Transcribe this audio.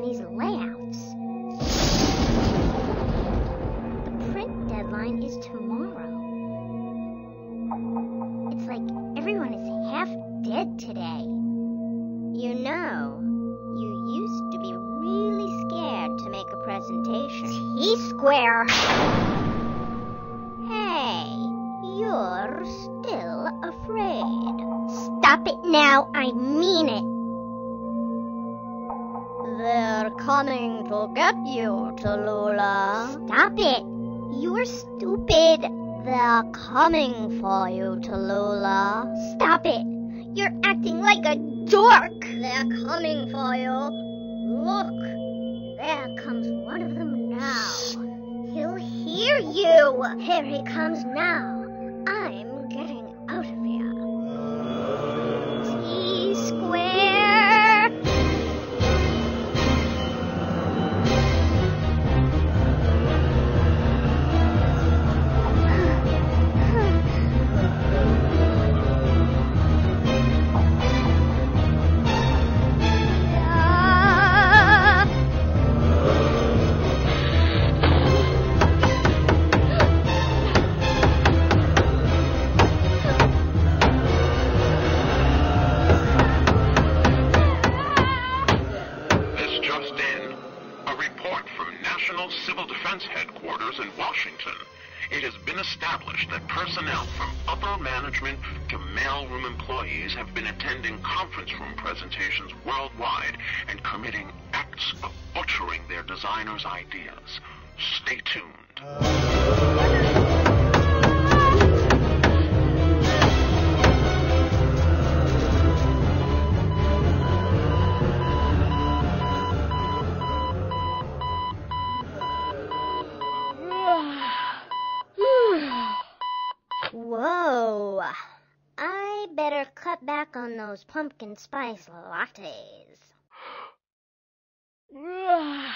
these layouts. The print deadline is tomorrow. It's like everyone is half dead today. You know, you used to be really scared to make a presentation. T Square! Hey, you're still afraid. Stop it now, I mean it. Coming to get you, Tallulah. Stop it. You're stupid. They're coming for you, Tallulah. Stop it. You're acting like a dork. They're coming for you. Look, there comes one of them now. He'll hear you. Here he comes now. I'm Washington. It has been established that personnel from upper management to mailroom employees have been attending conference room presentations worldwide and committing acts of butchering their designers' ideas. Stay tuned. I better cut back on those pumpkin spice lattes. Ugh.